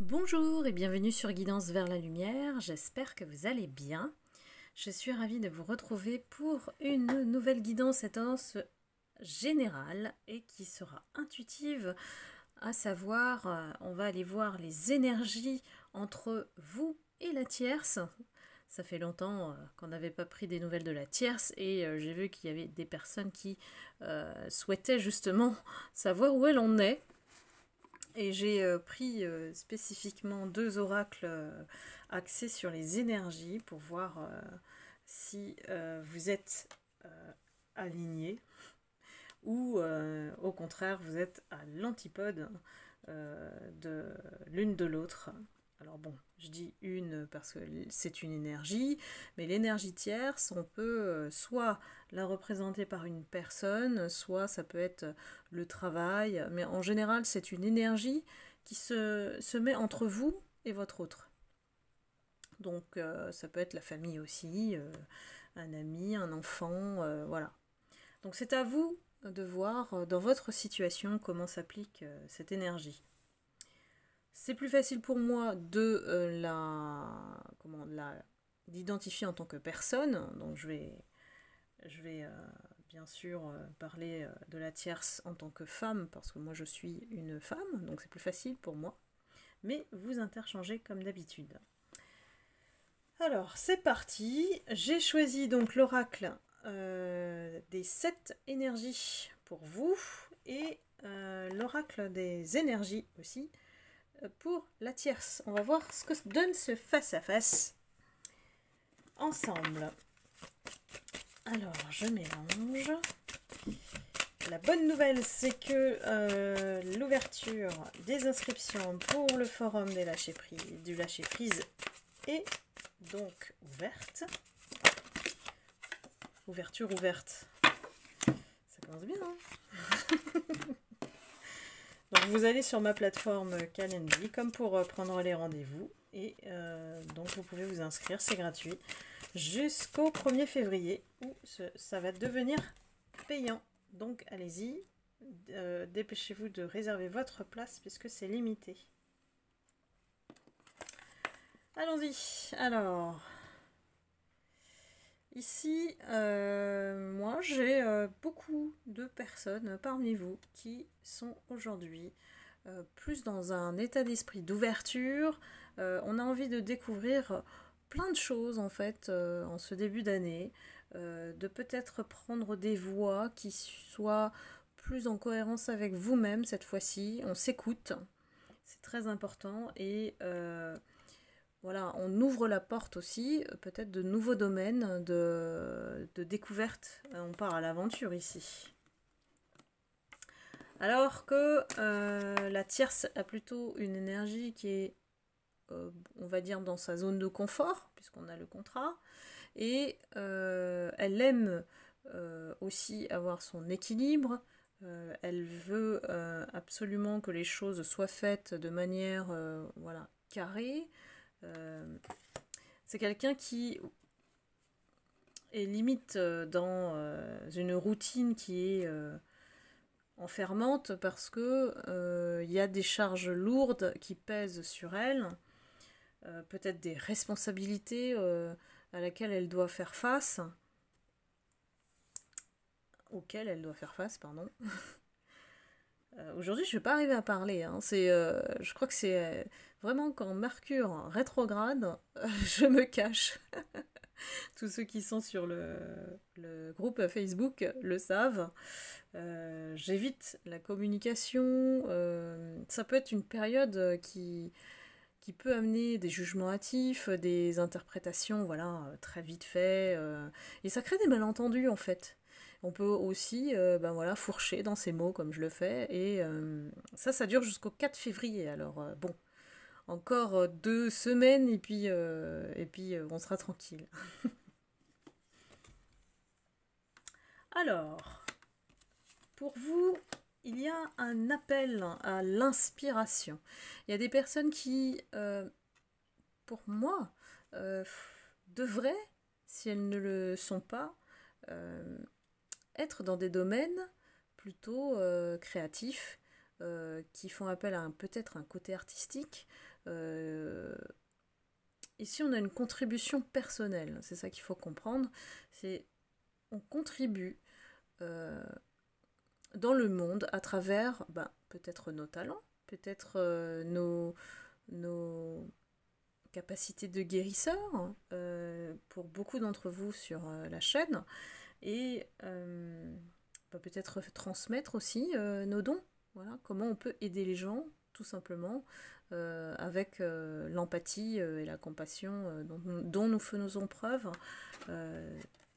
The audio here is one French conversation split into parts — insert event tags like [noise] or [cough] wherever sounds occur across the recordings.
Bonjour et bienvenue sur Guidance vers la lumière, j'espère que vous allez bien. Je suis ravie de vous retrouver pour une nouvelle guidance à tendance générale et qui sera intuitive, à savoir euh, on va aller voir les énergies entre vous et la tierce. Ça fait longtemps euh, qu'on n'avait pas pris des nouvelles de la tierce et euh, j'ai vu qu'il y avait des personnes qui souhaitaient justement savoir où elle en est. Et j'ai euh, pris euh, spécifiquement deux oracles euh, axés sur les énergies pour voir si vous êtes aligné ou au contraire vous êtes à l'antipode de l'une de l'autre. Alors bon, je dis une parce que c'est une énergie, mais l'énergie tierce, on peut euh, soit la représenter par une personne, soit ça peut être le travail, mais en général c'est une énergie qui se, met entre vous et votre autre. Donc euh, ça peut être la famille aussi, euh, un ami, un enfant, voilà. Donc c'est à vous de voir dans votre situation comment s'applique cette énergie. C'est plus facile pour moi de euh, la comment la d'identifier en tant que personne. Donc je vais je vais euh, bien sûr euh, parler de la tierce en tant que femme parce que moi je suis une femme, donc c'est plus facile pour moi. Mais vous interchangez comme d'habitude. Alors c'est parti. J'ai choisi donc l'oracle des sept énergies pour vous et l'oracle des énergies aussi pour la tierce. On va voir ce que donne ce face-à-face ensemble. Alors, je mélange. La bonne nouvelle, c'est que euh, l'ouverture des inscriptions pour le forum du lâcher prise est donc ouverte. Ouverture ouverte. Ça commence bien, hein [laughs] vous allez sur ma plateforme Calendly comme pour euh, prendre les rendez-vous et euh, donc vous pouvez vous inscrire, c'est gratuit jusqu'au 1er février où ça va devenir payant. Donc allez-y, euh, dépêchez-vous de réserver votre place puisque c'est limité. Allons-y. Alors, Ici, euh, moi, j'ai euh, beaucoup de personnes parmi vous qui sont aujourd'hui euh, plus dans un état d'esprit d'ouverture. on a envie de découvrir plein de choses en fait en ce début d'année, de peut-être prendre des voies qui soient plus en cohérence avec vous-même cette fois-ci. On s'écoute, c'est très important et voilà, on ouvre la porte aussi, euh, peut-être de nouveaux domaines de, découverte. Euh, on part à l'aventure ici. Alors que euh, la tierce a plutôt une énergie qui est, on va dire, dans sa zone de confort, puisqu'on a le contrat, et elle aime aussi avoir son équilibre. elle veut absolument que les choses soient faites de manière voilà, carrée. Euh, c'est quelqu'un qui est limite euh, dans euh, une routine qui est enfermante parce que il y a des charges lourdes qui pèsent sur elle, peut-être des responsabilités à laquelle elle doit faire face, auxquelles elle doit faire face, pardon. [laughs] Aujourd'hui, je ne vais pas arriver à parler. Hein. C'est, je crois que c'est Vraiment, quand Mercure rétrograde, [laughs] je me cache. [laughs] Tous ceux qui sont sur le, groupe Facebook le savent. Euh, j'évite la communication. Euh, ça peut être une période qui, qui peut amener des jugements hâtifs, des interprétations, voilà, très vite fait. Euh, et ça crée des malentendus en fait. On peut aussi ben voilà, fourcher dans ces mots comme je le fais. Et ça, ça dure jusqu'au 4 février. Alors bon, encore euh, deux semaines et puis, euh, et puis euh, on sera tranquille. [laughs] Alors, pour vous, il y a un appel à l'inspiration. Il y a des personnes qui, pour moi, devraient, si elles ne le sont pas, être dans des domaines plutôt créatifs, qui font appel à peut-être un côté artistique, ici, on a une contribution personnelle. C'est ça qu'il faut comprendre. C'est on contribue dans le monde à travers ben, peut-être nos talents, peut-être nos, nos capacités de guérisseur pour beaucoup d'entre vous sur la chaîne et bah, peut-être transmettre aussi nos dons. Voilà, comment on peut aider les gens tout simplement avec l'empathie et la compassion dont, nous faisons preuve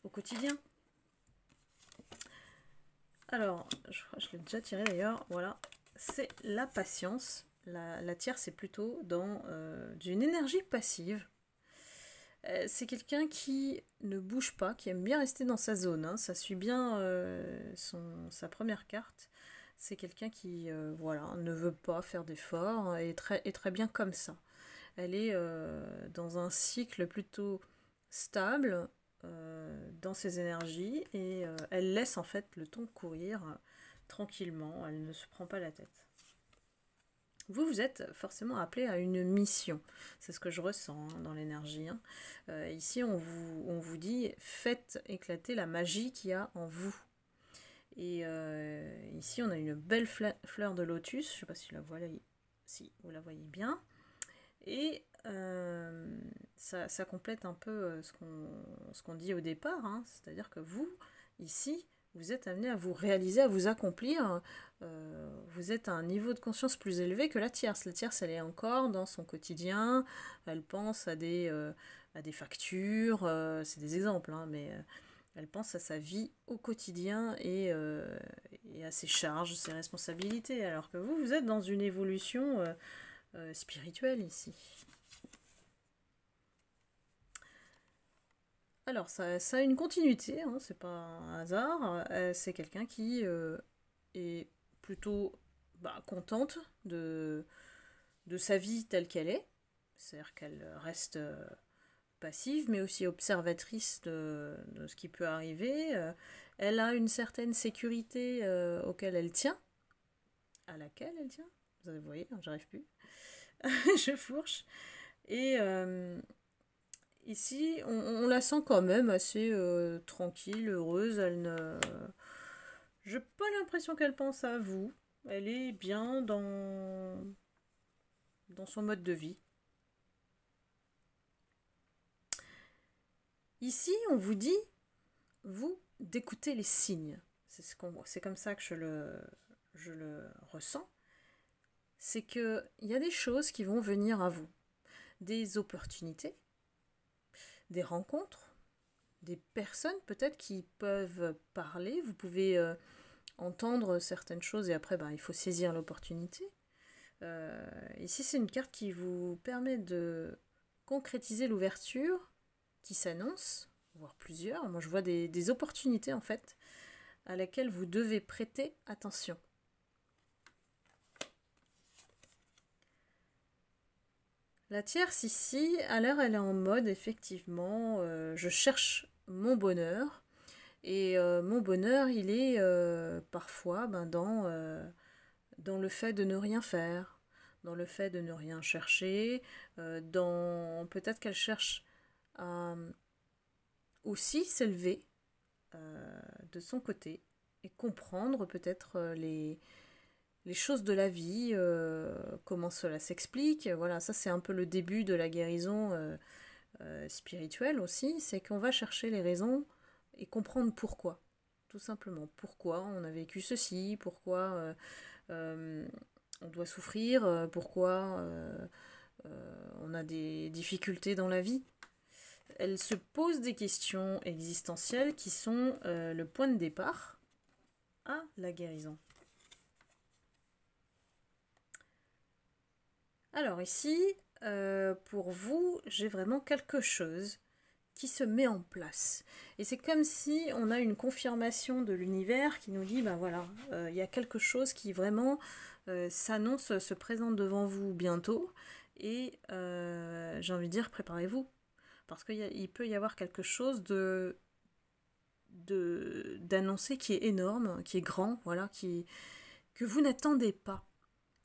au quotidien. Alors, je crois que je l'ai déjà tiré d'ailleurs, voilà, c'est la patience. La, la tierce est plutôt dans euh, une énergie passive. Euh, c'est quelqu'un qui ne bouge pas, qui aime bien rester dans sa zone. Hein. Ça suit bien euh, sa première carte. C'est quelqu'un qui voilà, ne veut pas faire d'efforts et très, est très bien comme ça. Elle est dans un cycle plutôt stable, euh, dans ses énergies et euh, elle laisse en fait le temps courir euh, tranquillement, elle ne se prend pas la tête. Vous, vous êtes forcément appelé à une mission. C'est ce que je ressens hein, dans l'énergie. Hein. ici, on vous, on vous dit, faites éclater la magie qu'il y a en vous. Et ici, on a une belle fleur de lotus. Je ne sais pas si, la voyez, si vous la voyez bien. Et euh, ça, complète un peu euh, ce qu'on dit au départ, hein. c'est-à-dire que vous, ici, vous êtes amené à vous réaliser, à vous accomplir. Euh, vous êtes à un niveau de conscience plus élevé que la tierce. La tierce, elle est encore dans son quotidien, elle pense à des, à des factures, c'est des exemples, hein, mais elle pense à sa vie au quotidien et, et, à ses charges, ses responsabilités, alors que vous, vous êtes dans une évolution spirituelle ici. Alors, ça, a une continuité, hein, c'est pas un hasard. Euh, c'est quelqu'un qui euh, est plutôt bah, contente de, de sa vie telle qu'elle est. C'est-à-dire qu'elle reste euh, passive, mais aussi observatrice de, ce qui peut arriver. elle a une certaine sécurité auquel elle tient. À laquelle elle tient? Vous voyez, j'arrive plus. [laughs] Je fourche. Et Ici, on, la sent quand même assez euh, tranquille, heureuse. Elle ne. J'ai pas l'impression qu'elle pense à vous. Elle est bien dans son mode de vie. Ici, on vous dit, vous, d'écouter les signes. C'est ce c'est comme ça que je le ressens. C'est qu'il y a des choses qui vont venir à vous. Des opportunités, des rencontres, des personnes peut-être qui peuvent parler. Vous pouvez euh, entendre certaines choses et après, ben, il faut saisir l'opportunité. Euh, ici, c'est une carte qui vous permet de concrétiser l'ouverture qui s'annonce, voire plusieurs. Moi, je vois des opportunités en fait à laquelle vous devez prêter attention. La tierce ici, l'heure elle est en mode effectivement, euh, je cherche mon bonheur. Et euh, mon bonheur, il est euh, parfois ben, dans, le fait de ne rien faire, dans le fait de ne rien chercher, dans peut-être qu'elle cherche à aussi s'élever de son côté et comprendre peut-être les, les choses de la vie, euh, comment cela s'explique. Voilà, ça c'est un peu le début de la guérison euh, euh, spirituelle aussi, c'est qu'on va chercher les raisons et comprendre pourquoi. Tout simplement, pourquoi on a vécu ceci, pourquoi on doit souffrir, pourquoi on a des difficultés dans la vie. Elle se pose des questions existentielles qui sont le point de départ à la guérison. Alors ici, euh, pour vous, j'ai vraiment quelque chose qui se met en place. Et c'est comme si on a une confirmation de l'univers qui nous dit, ben voilà, euh, il y a quelque chose qui vraiment euh, s'annonce, se présente devant vous bientôt. Et j'ai envie de dire, préparez-vous. Parce qu'il peut y avoir quelque chose de d'annoncer qui est énorme, qui est grand, voilà, qui, que vous n'attendez pas.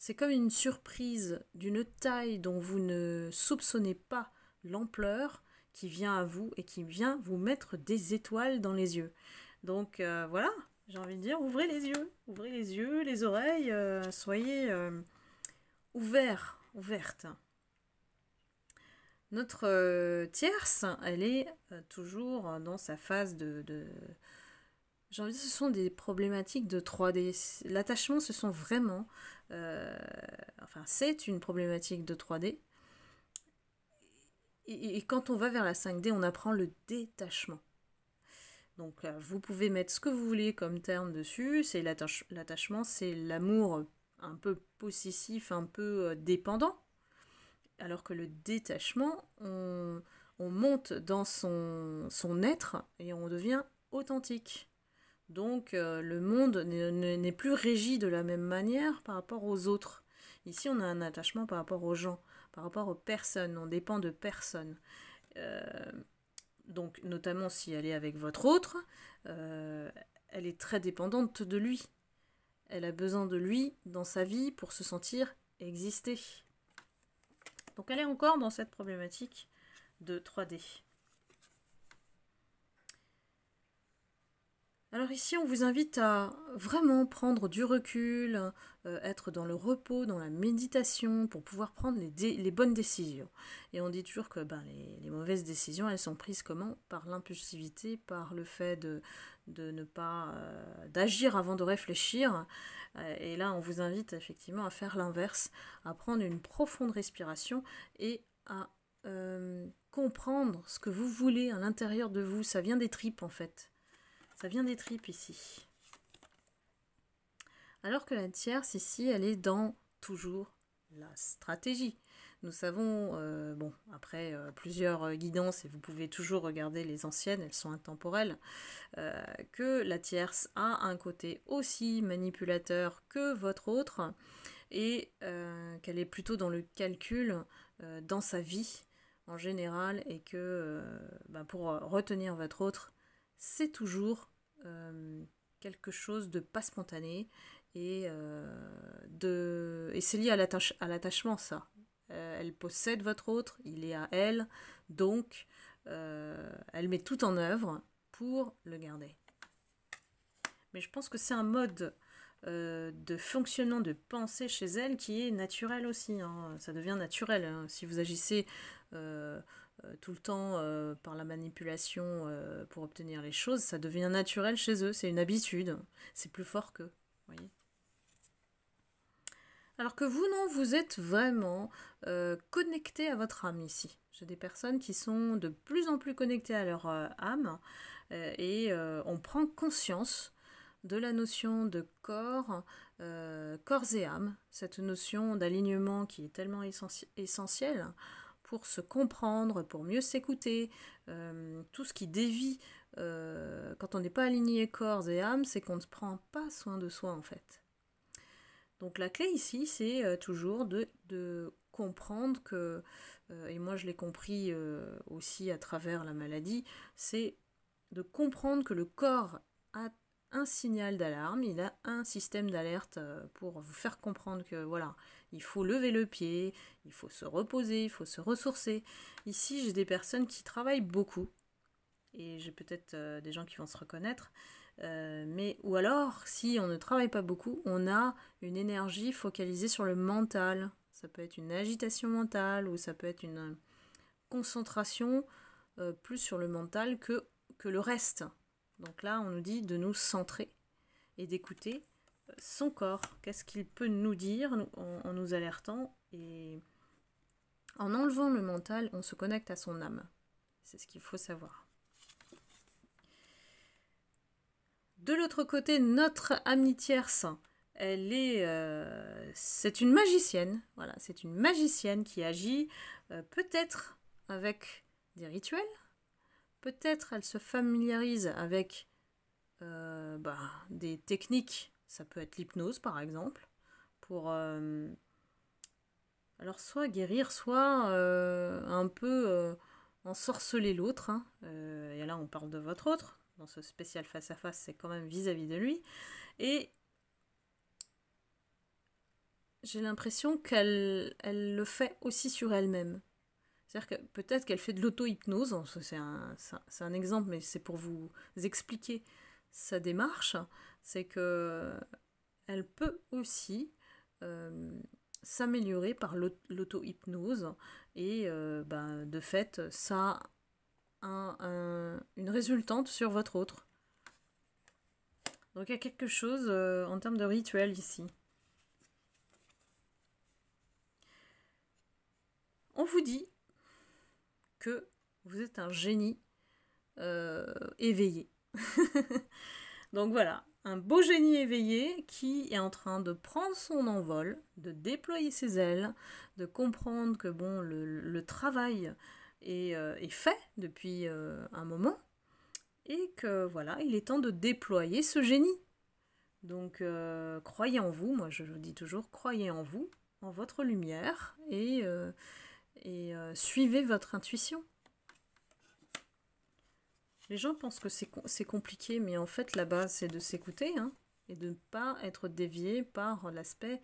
C'est comme une surprise d'une taille dont vous ne soupçonnez pas l'ampleur qui vient à vous et qui vient vous mettre des étoiles dans les yeux. Donc euh, voilà, j'ai envie de dire, ouvrez les yeux, ouvrez les yeux, les oreilles, euh, soyez euh, ouverts, ouvertes. Notre tierce, elle est toujours dans sa phase de, de... J'ai envie de dire, ce sont des problématiques de 3D. L'attachement, ce sont vraiment... enfin, c'est une problématique de 3D et, quand on va vers la 5D, on apprend le détachement. Donc euh, vous pouvez mettre ce que vous voulez comme terme dessus. C'est l'attachement, c'est l'amour un peu possessif, un peu euh, dépendant. Alors que le détachement, on, monte dans son, être et on devient authentique. Donc euh, le monde n'est plus régi de la même manière par rapport aux autres. Ici, on a un attachement par rapport aux gens par rapport aux personnes, on dépend de personnes. Euh, donc notamment si elle est avec votre autre, euh, elle est très dépendante de lui. Elle a besoin de lui dans sa vie pour se sentir exister. Donc elle est encore dans cette problématique de 3D. Alors ici, on vous invite à vraiment prendre du recul, euh, être dans le repos, dans la méditation, pour pouvoir prendre les, bonnes décisions. Et on dit toujours que ben, les, mauvaises décisions, elles sont prises comment? Par l'impulsivité, par le fait de, ne pas euh, d'agir avant de réfléchir. Euh, et là, on vous invite effectivement à faire l'inverse, à prendre une profonde respiration et à comprendre ce que vous voulez à l'intérieur de vous. Ça vient des tripes en fait. Ça vient des tripes ici. Alors que la tierce ici, elle est dans toujours la stratégie. Nous savons, euh, bon, après euh, plusieurs guidances, et vous pouvez toujours regarder les anciennes, elles sont intemporelles, euh, que la tierce a un côté aussi manipulateur que votre autre, et qu'elle est plutôt dans le calcul dans sa vie en général, et que ben, pour retenir votre autre, c'est toujours euh, quelque chose de pas spontané et, euh, et c'est lié à l'attachement ça. Euh, elle possède votre autre, il est à elle, donc elle met tout en œuvre pour le garder. Mais je pense que c'est un mode de fonctionnement, de pensée chez elle qui est naturel aussi. Hein. Ça devient naturel. Hein. Si vous agissez euh, tout le temps euh, par la manipulation euh, pour obtenir les choses, ça devient naturel chez eux, c'est une habitude, c'est plus fort qu'eux. Alors que vous, non, vous êtes vraiment connecté à votre âme ici. J'ai des personnes qui sont de plus en plus connectées à leur âme et on prend conscience de la notion de corps, corps et âme, cette notion d'alignement qui est tellement essentielle pour se comprendre, pour mieux s'écouter. Euh, tout ce qui dévie euh, quand on n'est pas aligné corps et âme, c'est qu'on ne prend pas soin de soi en fait. Donc la clé ici, c'est euh, toujours de, de, comprendre que, et moi je l'ai compris aussi à travers la maladie, c'est de comprendre que le corps a un signal d'alarme, il a un système d'alerte pour vous faire comprendre que voilà, il faut lever le pied, il faut se reposer, il faut se ressourcer. Ici, j'ai des personnes qui travaillent beaucoup, et j'ai peut-être euh, des gens qui vont se reconnaître, euh, mais ou alors, si on ne travaille pas beaucoup, on a une énergie focalisée sur le mental. Ça peut être une agitation mentale ou ça peut être une concentration euh, plus sur le mental que, que le reste. Donc là, on nous dit de nous centrer et d'écouter son corps, qu'est-ce qu'il peut nous dire en, nous alertant et en enlevant le mental, on se connecte à son âme. C'est ce qu'il faut savoir. De l'autre côté, notre amie tierce, elle est, euh, c'est une magicienne. Voilà, c'est une magicienne qui agit euh, peut-être avec des rituels, peut-être elle se familiarise avec euh, bah, des techniques ça peut être l'hypnose par exemple, pour euh, alors soit guérir, soit euh, un peu euh, ensorceler l'autre. Hein. et là on parle de votre autre, dans ce spécial face à face c'est quand même vis-à-vis de lui. Et j'ai l'impression qu'elle elle le fait aussi sur elle-même. C'est-à-dire que peut-être qu'elle fait de l'auto-hypnose, c'est un, un, exemple, mais c'est pour vous expliquer sa démarche, c'est que elle peut aussi euh, s'améliorer par l'auto-hypnose et euh, ben, de fait ça a une résultante sur votre autre. Donc il y a quelque chose euh, en termes de rituel ici. On vous dit que vous êtes un génie éveillé. [laughs] Donc voilà, un beau génie éveillé qui est en train de prendre son envol, de déployer ses ailes, de comprendre que bon, le, travail est, euh, fait depuis euh, un moment et que voilà, il est temps de déployer ce génie. Donc euh, croyez en vous, moi je, vous dis toujours, croyez en vous, en votre lumière et, et suivez votre intuition. Les gens pensent que c'est compliqué, mais en fait, la base, c'est de s'écouter hein, et de ne pas être dévié par l'aspect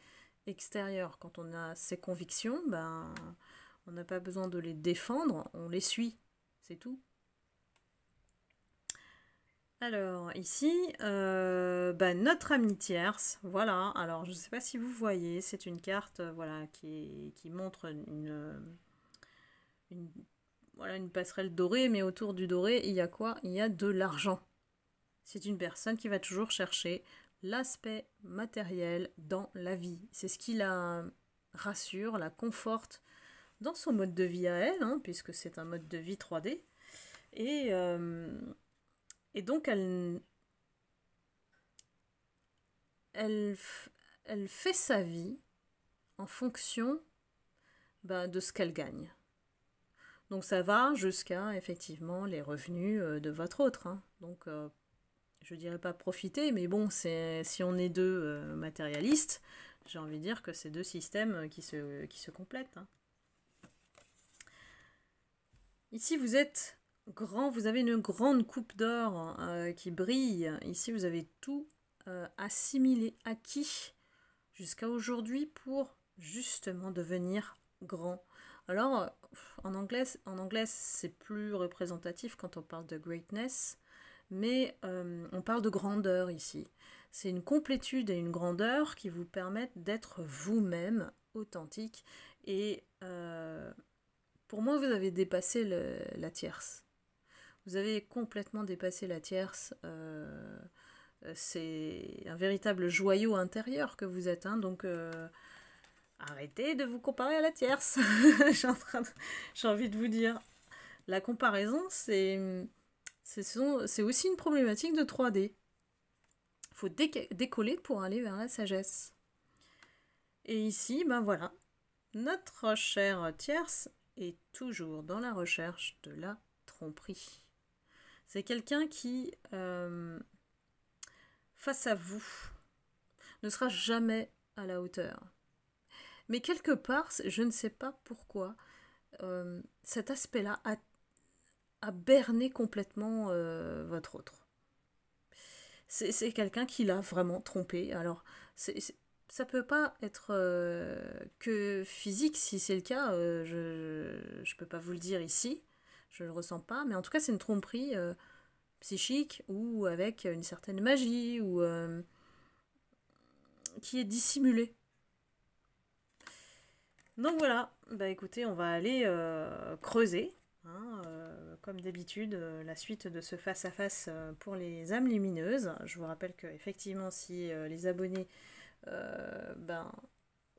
extérieur. Quand on a ses convictions, ben, on n'a pas besoin de les défendre, on les suit. C'est tout. Alors, ici, euh, ben, notre amie tierce, voilà. Alors, je ne sais pas si vous voyez, c'est une carte voilà, qui, montre une voilà une passerelle dorée, mais autour du doré, il y a quoi? Il y a de l'argent. C'est une personne qui va toujours chercher l'aspect matériel dans la vie. C'est ce qui la rassure, la conforte dans son mode de vie à elle, hein, puisque c'est un mode de vie 3D. Et, euh, et donc elle, elle, fait sa vie en fonction ben, de ce qu'elle gagne. Donc ça va jusqu'à effectivement les revenus euh, de votre autre. Hein. Donc euh, je dirais pas profiter, mais bon, c'est si on est deux euh, matérialistes, j'ai envie de dire que c'est deux systèmes qui se, qui se complètent. Hein. Ici vous êtes grand, vous avez une grande coupe d'or qui brille. Ici vous avez tout assimilé, acquis jusqu'à aujourd'hui pour justement devenir grand. Alors, en anglais, en anglais c'est plus représentatif quand on parle de greatness, mais euh, on parle de grandeur ici. C'est une complétude et une grandeur qui vous permettent d'être vous-même authentique. Et euh, pour moi, vous avez dépassé la tierce. Vous avez complètement dépassé la tierce. Euh, c'est un véritable joyau intérieur que vous êtes. Hein, donc, arrêtez de vous comparer à la tierce. [laughs] J'ai envie de vous dire. La comparaison, c'est aussi une problématique de 3D. Il faut décoller pour aller vers la sagesse. Et ici, ben voilà, notre chère tierce est toujours dans la recherche de la tromperie. C'est quelqu'un qui, euh, face à vous, ne sera jamais à la hauteur. Mais quelque part, je ne sais pas pourquoi, euh, cet aspect-là a, berné complètement euh, votre autre. C'est quelqu'un qui l'a vraiment trompé. Alors, ça ça peut pas être euh, que physique, si c'est le cas, je ne peux pas vous le dire ici, je ne le ressens pas, mais en tout cas, c'est une tromperie psychique ou avec une certaine magie ou qui est dissimulée. Donc voilà, bah écoutez, on va aller euh, creuser, hein, euh, comme d'habitude, euh, la suite de ce face-à-face pour les âmes lumineuses. Je vous rappelle que effectivement, si les abonnés, ben,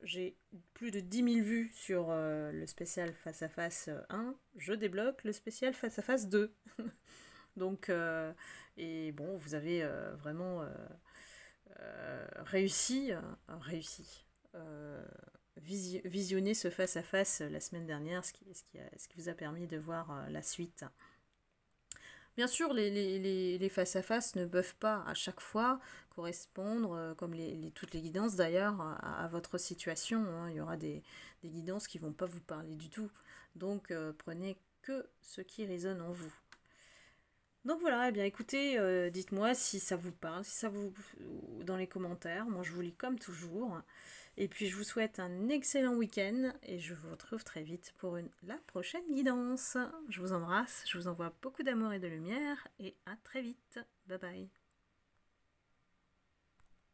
j'ai plus de 10 000 vues sur le spécial face-à-face 1, je débloque le spécial face-à-face 2. [laughs] Donc, et bon, vous avez vraiment réussi, réussi visionner ce face-à-face la semaine dernière, ce qui, vous a permis de voir euh, la suite. Bien sûr, les face-à-face ne peuvent pas à chaque fois correspondre, euh, comme les, toutes les guidances d'ailleurs, à, votre situation. Hein. Il y aura des, guidances qui ne vont pas vous parler du tout. Donc euh, prenez que ce qui résonne en vous. Donc voilà, eh bien écoutez, euh, dites-moi si ça vous parle, si ça vous dans les commentaires. Moi je vous lis comme toujours. Et puis je vous souhaite un excellent week-end et je vous retrouve très vite pour la prochaine guidance. Je vous embrasse, je vous envoie beaucoup d'amour et de lumière et à très vite. Bye bye.